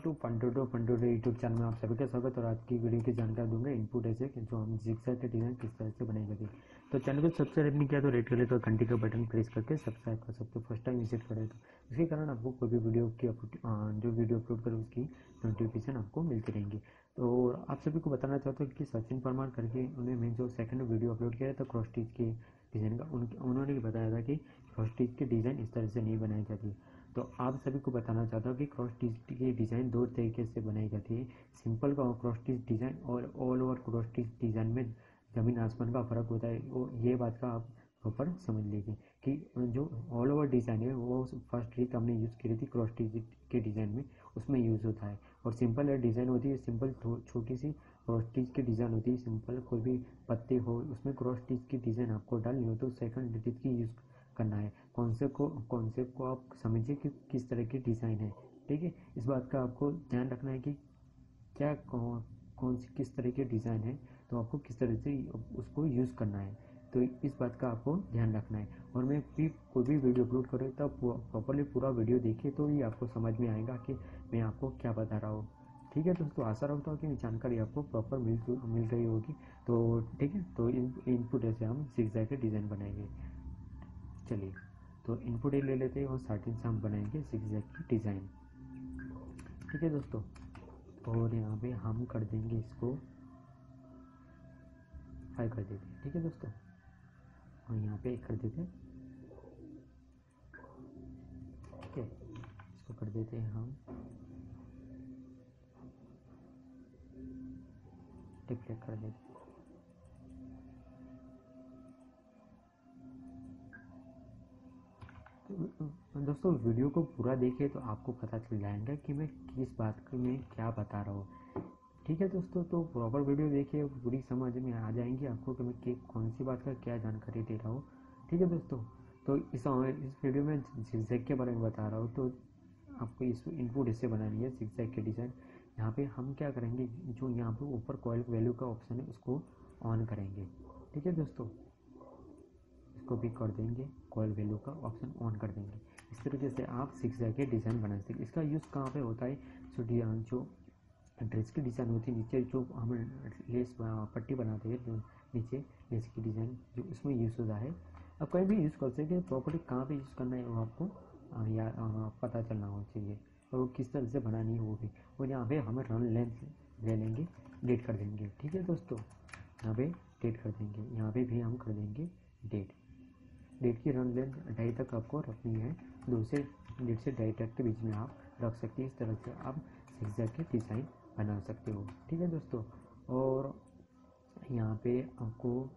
To पंटोटो पंटोटो YouTube channel में आप सभी का स्वागत और आज की वीडियो की जानकारी दूँगा इनपुट ऐसे कि जो हम जिक्सर के डिज़ाइन किस तरह से बनाई है। तो चैनल को सब्सक्राइब नहीं किया तो रेड कलर का घंटी का बटन प्रेस करके सब्सक्राइब कर सकते हो। फ़र्स्ट टाइम विज़िट करें तो इसके कारण आपको कोई भी वीडियो की जो वीडियो अपलोड करें, उसकी नोटिफिकेशन आपको मिलती रहेंगी। तो आप सभी को बताना चाहता हूँ कि सचिन परमार करके उन्हें मैं जो सेकंड वीडियो अपलोड किया था क्रॉस स्टिच के डिज़ाइन का उन्होंने बताया था कि क्रॉस स्टिच की डिज़ाइन इस तरह से नहीं बनाई जाती। है तो आप सभी को बताना चाहता हूँ कि क्रॉस स्टिच की डिज़ाइन दो तरीके से बनाई जाती है। सिंपल का क्रॉस स्टिच डिज़ाइन और all over cross stitch design में ज़मीन आसमान का फ़र्क होता है। वो ये बात का आप प्रॉपर समझ लीजिए कि जो ऑल ओवर डिज़ाइन है, वो फ़र्स्ट ट्रिक हमने यूज़ करी थी क्रॉस स्टिच के डिज़ाइन में, उसमें यूज़ होता है। और सिंपल डिज़ाइन होती है सिंपल छोटी सी क्रॉस स्टिच की डिज़ाइन होती है। सिंपल कोई भी पत्ते हो, उसमें क्रॉस स्टिच की डिज़ाइन आपको डालनी हो तो सेकंड स्टिच की यूज़ करना है। कॉन्सेप्ट को कॉन्सेप्ट को आप समझिए कि किस तरह की डिज़ाइन है। ठीक है? इस बात का आपको ध्यान रखना है कि क्या कौन कौन सी किस तरह की डिज़ाइन है तो आपको किस तरह से उसको यूज़ करना है। तो इस बात का आपको ध्यान रखना है। और मैं भी कोई भी वीडियो अपलोड करूँ तब प्रॉपरली पूरा वीडियो देखिए तो ही आपको समझ में आएगा कि मैं आपको क्या बता रहा हूँ। ठीक है दोस्तों? आशा रखता हूँ कि जानकारी आपको प्रॉपर मिल मिल रही होगी। तो ठीक है? तो इन इनपुट ऐसे हम सीख जाए डिज़ाइन बनाएँगे। चलिए तो इनपुट ले लेते हैं और स्टार्टिंग से हम बनाएँगे जिगजैग की डिज़ाइन ठीक है दोस्तों? और यहाँ पे हम कर देंगे इसको फाइव कर देते हैं। ठीक है दोस्तों? और यहाँ पे एक कर देते हैं। ठीक है? इसको कर देते हैं हम। टिप्लेट कर देते हैं। दोस्तों, वीडियो को पूरा देखिए तो आपको पता चल जाएगा कि मैं किस बात में क्या बता रहा हूँ। ठीक है दोस्तों तो प्रॉपर वीडियो देखिए, पूरी समझ में आ जाएँगी आपको कि मैं कौन सी बात का क्या जानकारी दे रहा हूँ। ठीक है दोस्तों तो इस इस वीडियो में जिक्जैक के बारे में बता रहा हूँ तो आपको इस इनपुट इससे बनानी है जिक्जैक के डिज़ाइन यहाँ पे हम क्या करेंगे, जो यहाँ पे ऊपर कॉयल वैल्यू का ऑप्शन है, उसको ऑन करेंगे। ठीक है दोस्तों इसको भी कर देंगे कॉयल वैल्यू का ऑप्शन ऑन कर देंगे। इस तरीके से आप सिक्स के डिज़ाइन बना सकते इसका यूज़ कहाँ पे होता है? जो जो ड्रेस की डिज़ाइन होती है नीचे, जो हम लेस पट्टी बनाते हैं नीचे लेस की डिज़ाइन जो उसमें यूज़ होता है। आप कहीं भी यूज़ कर सकते हैं। प्रॉपर्टी कहाँ पे यूज़ करना है, वो आपको या पता चलना होना चाहिए। और वो किस तरह से बनानी है वो भी। और यहाँ पे हमें रन लेंथ ले लेंगे डेट कर देंगे। ठीक है दोस्तों? यहाँ पे डेट कर देंगे। यहाँ पे भी हम कर देंगे डेट डेट की रन लेंथ, ढाई तक आपको रखनी है। दो से डेढ़ से ढाई तक के बीच में आप रख सकते हैं। इस तरह से आप सिक्स के डिज़ाइन बना सकते हो। ठीक है दोस्तों? और यहाँ पे आपको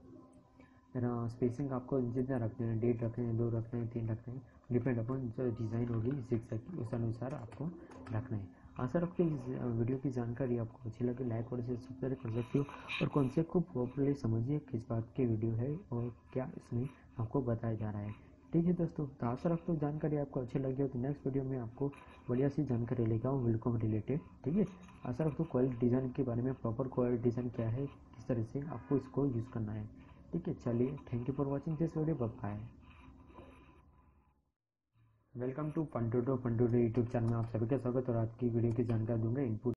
स्पेसिंग आपको जितना रखना है डेट रखना है, दो रखना है, तीन रखना है डिपेंड अपॉन जो डिज़ाइन होगी सिक्स की उस अनुसार आपको रखना है। आशा रखते हैं इस वीडियो की जानकारी आपको अच्छी लगे लाइक और इसे सब्सक्राइब कर सकते हो। और कॉन्सेप्ट को प्रॉपरली समझिए किस बात की वीडियो है और क्या इसमें आपको बताया जा रहा है। ठीक है दोस्तों तो आशा रखते हो जानकारी आपको अच्छी लगी हो तो नेक्स्ट वीडियो में आपको बढ़िया सी जानकारी लेकर आऊँ वेलकम रिलेटेड ठीक है? आशा रखते हो क्वालिटी डिज़ाइन के बारे में प्रॉपर क्वालिटी डिज़ाइन क्या है, किस तरह से आपको इसको यूज़ करना है। ठीक है, चलिए thank you for watching this video bye welcome to पंटोटो पंटोटो यूट्यूब चैनल में आप सभी का स्वागत और आज की वीडियो की जानकारी दूँगा इनपुट